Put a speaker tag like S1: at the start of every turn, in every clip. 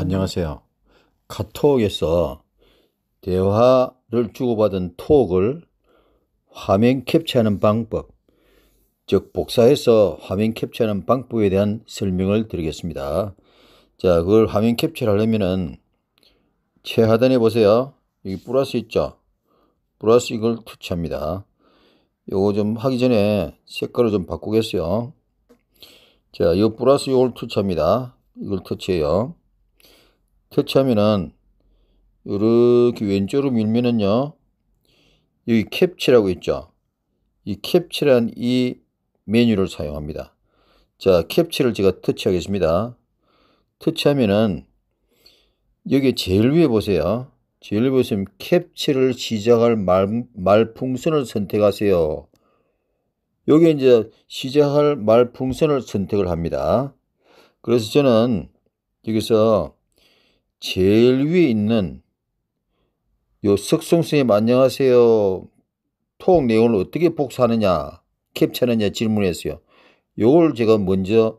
S1: 안녕하세요. 카톡에서 대화를 주고받은 톡을 화면 캡처하는 방법, 즉 복사해서 화면 captu하는 방법에 대한 설명을 드리겠습니다. 자, 그걸 화면 캡처를 하려면은 최하단에 보세요. 여기 플러스 있죠? 플러스 이걸 터치합니다. 요거 좀 하기 전에 색깔을 좀 바꾸겠어요. 자, 이 플러스 이걸 터치합니다. 이걸 터치해요. 터치하면은 이렇게 왼쪽으로 밀면은요. 여기 캡처라고 있죠. 이 캡처란 이 메뉴를 사용합니다. 자, 캡처를 제가 터치하겠습니다. 터치하면은 여기 제일 위에 보세요. 제일 위에 보시면 캡처를 시작할 말, 말풍선을 선택하세요. 여기 이제 시작할 말풍선을 선택을 합니다. 그래서 저는 여기서 제일 위에 있는 요 석송선생님 안녕하세요. 토 내용을 어떻게 복사하느냐 캡처하느냐 질문했어요. 요걸 제가 먼저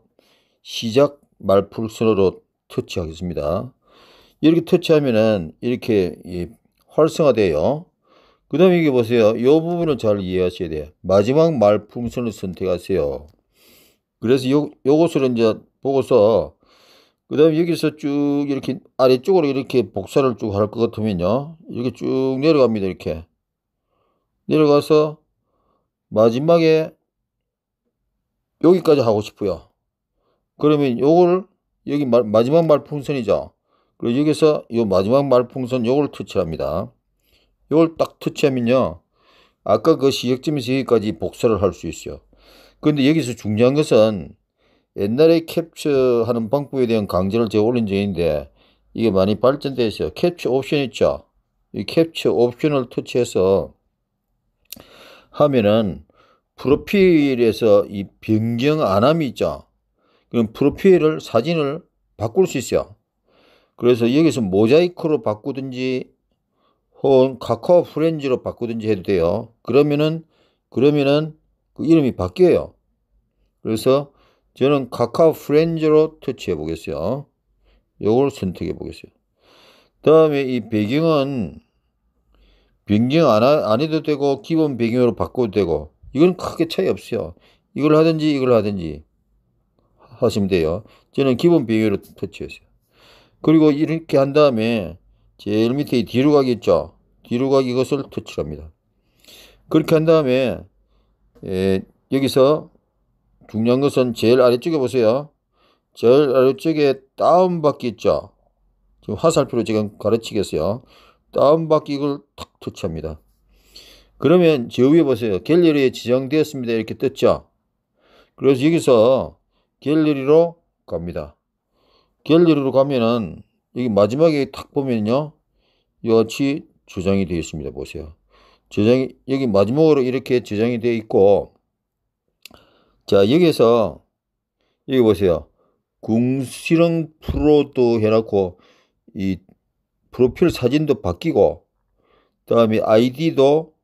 S1: 시작 말풀선으로 터치하겠습니다. 이렇게 터치하면은 이렇게 활성화돼요. 그 다음에 이게 보세요. 이 부분을 잘 이해하셔야 돼요. 마지막 말풍선을 선택하세요. 그래서 요, 요것을 이제 보고서 그 다음에 여기서 쭉 이렇게 아래쪽으로 이렇게 복사를 쭉 할 것 같으면요. 이렇게 쭉 내려갑니다. 이렇게. 내려가서 마지막에 여기까지 하고 싶어요. 그러면 요걸 여기 마, 마지막 말풍선이죠. 그리고 여기서 요 마지막 말풍선 요걸 터치합니다. 요걸 딱 터치하면요. 아까 그 시역점에서 여기까지 복사를 할 수 있어요. 그런데 여기서 중요한 것은 옛날에 캡처하는 방법에 대한 강좌를 제가 올린 있는데 이게 많이 발전되어 있어요. 캡처 옵션 있죠. 이 캡처 옵션을 터치해서 하면은 프로필에서 이 변경 안함이 있죠. 그럼 프로필을 사진을 바꿀 수 있어요. 그래서 여기서 모자이크로 바꾸든지 혹은 카카오 프렌즈로 바꾸든지 해도 돼요. 그러면은 그러면은 그 이름이 바뀌어요. 그래서 저는 카카오 프렌즈로 터치해 보겠어요. 요걸 선택해 보겠어요. 다음에 이 배경은 변경 안, 하, 안 해도 되고 기본 배경으로 바꿔도 되고 이건 크게 차이 없어요. 이걸 하든지 이걸 하든지 하시면 돼요. 저는 기본 배경으로 터치했어요. 그리고 이렇게 한 다음에 제일 밑에 뒤로 가기 있죠. 뒤로 가기 이것을 터치합니다. 그렇게 한 다음에 에, 여기서 중요한 것은 제일 아래쪽에 보세요. 제일 아래쪽에 다운받기 있죠. 지금 화살표로 지금 가르치겠어요. 다운받기 이걸 탁 터치합니다. 그러면 저 위에 보세요. 갤러리에 지정되었습니다. 이렇게 떴죠. 그래서 여기서 갤러리로 갑니다. 갤러리로 가면은 여기 마지막에 탁 보면요. 이같이 저장이 되어 있습니다. 보세요. 저장이 여기 마지막으로 이렇게 저장이 되어 있고 자, 여기서 여기 보세요. 궁시렁 프로도 해놓고 이 프로필 사진도 바뀌고 다음에 아이디도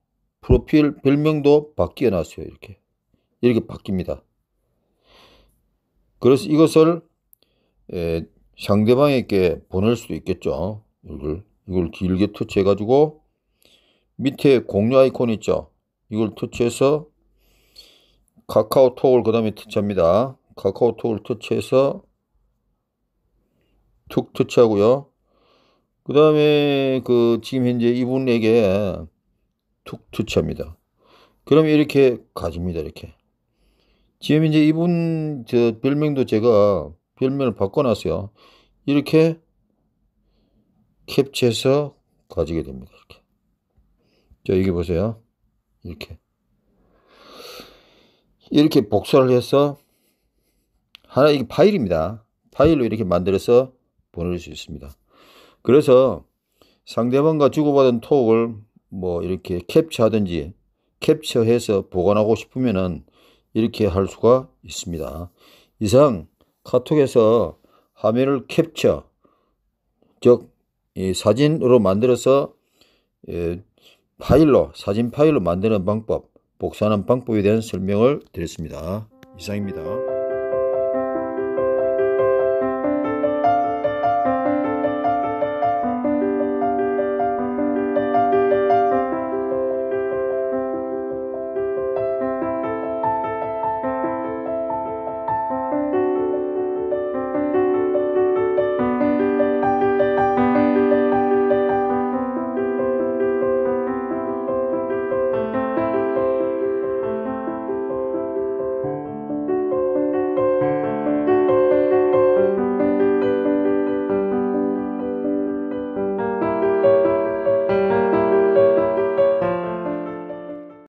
S1: 프로필 별명도 바뀌어 놨어요. 이렇게 이렇게 바뀝니다. 그래서 이것을 에, 상대방에게 보낼 수도 있겠죠. 이걸 이걸 길게 터치해 가지고 밑에 공유 아이콘 있죠. 이걸 터치해서 카카오톡을 그 다음에 터치합니다. 카카오톡을 터치해서 툭 터치하고요. 그 다음에 그 지금 현재 이분에게 툭 터치합니다. 그러면 이렇게 가집니다. 이렇게. 지금 이제 이분 저 별명도 제가 별명을 바꿔놨어요. 이렇게 캡처해서 가지게 됩니다. 이렇게. 자, 여기 보세요. 이렇게. 이렇게 복사를 해서 하나 이게 파일입니다. 파일로 이렇게 만들어서 보낼 수 있습니다. 그래서 상대방과 주고받은 톡을 뭐 이렇게 캡처하든지 캡처해서 보관하고 싶으면은 이렇게 할 수가 있습니다. 이상 카톡에서 화면을 캡처 즉 사진으로 만들어서 예, 파일로 사진 파일로 만드는 방법 복사하는 방법에 대한 설명을 드렸습니다. 이상입니다.